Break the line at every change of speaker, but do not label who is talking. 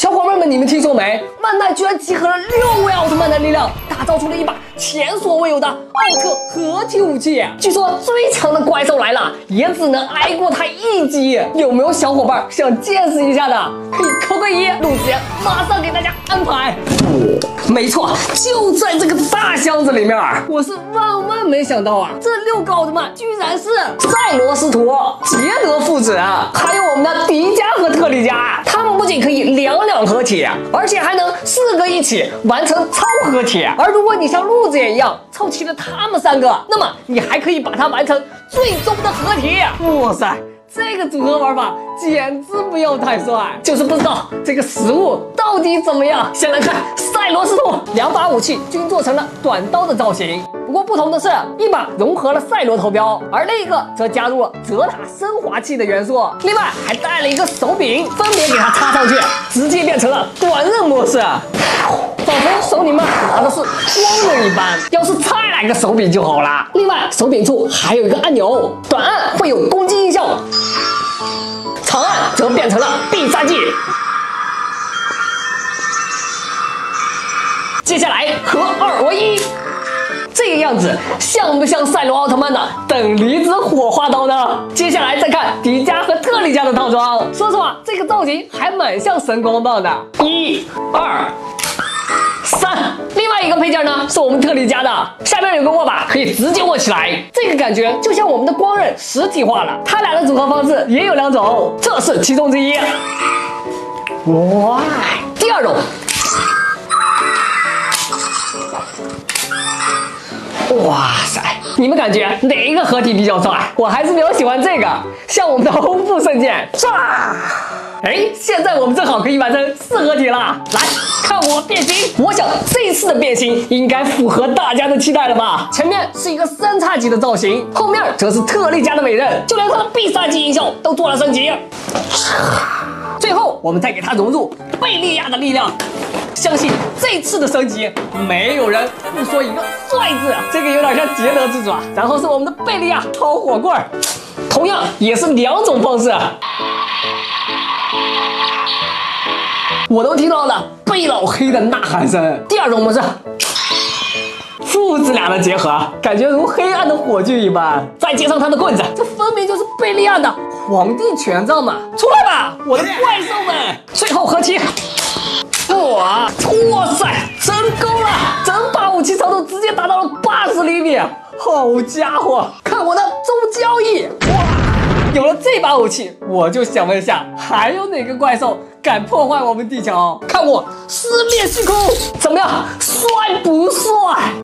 小伙伴们，你们听说没？万代居然集合了六位奥特曼的力量，打造出了一把前所未有的奥特合体武器。据说最强的怪兽来了，也只能挨过他一击。有没有小伙伴想见识一下的？可以扣个一，陆子言马上给大家安排。没错，就在这个大箱子里面。我是万万没想到啊，这六个奥特曼居然是赛罗斯图、捷德父子，还有我们的迪迦和特利迦。他合体，而且还能四个一起完成超合体。而如果你像鹿子也一样凑齐了他们三个，那么你还可以把它完成最终的合体。哇塞！这个组合玩法简直不要太帅，就是不知道这个实物到底怎么样。先来看赛罗斯图，两把武器均做成了短刀的造型，不过不同的是，一把融合了赛罗头标，而另一个则加入了泽塔升华器的元素，另外还带了一个手柄，分别给它插上去，直接变成了短刃模式，仿佛手里面拿的是光刃一般。要是再来个手柄就好了。另外，手柄处还有一个按钮，短按会有攻击音效。长按则变成了必杀技。接下来合二为一，这个样子像不像赛罗奥特曼的等离子火花刀呢？接下来再看迪迦和特利迦的套装，说实话，这个造型还蛮像神光棒的。一、二。三，另外一个配件呢，是我们特利迦的，下面有个握把，可以直接握起来，这个感觉就像我们的光刃实体化了。它俩的组合方式也有两种，这是其中之一。哇，第二种。哇塞，你们感觉哪一个合体比较帅？我还是比较喜欢这个，像我们的欧布圣剑，唰！哎，现在我们正好可以完成四合体了，来看我变形。我想这次的变形应该符合大家的期待了吧？前面是一个三叉戟的造型，后面则是特利迦的美刃，就连它的必杀技音效都做了升级。最后，我们再给它融入贝利亚的力量。相信这次的升级，没有人不说一个帅字。这个有点像捷德之爪。然后是我们的贝利亚掏火棍儿，同样也是两种方式。我都听到了贝老黑的呐喊声。第二种模式，父子俩的结合，感觉如黑暗的火炬一般。再接上他的棍子，这分明就是贝利亚的皇帝权杖嘛！出来吧，我的怪兽们！最后合体。哇！哇塞，成功了！整把武器长度直接达到了八十厘米，好家伙！看我的中交翼！哇！有了这把武器，我就想问一下，还有哪个怪兽敢破坏我们地球？看我撕裂虚空，怎么样？帅不帅？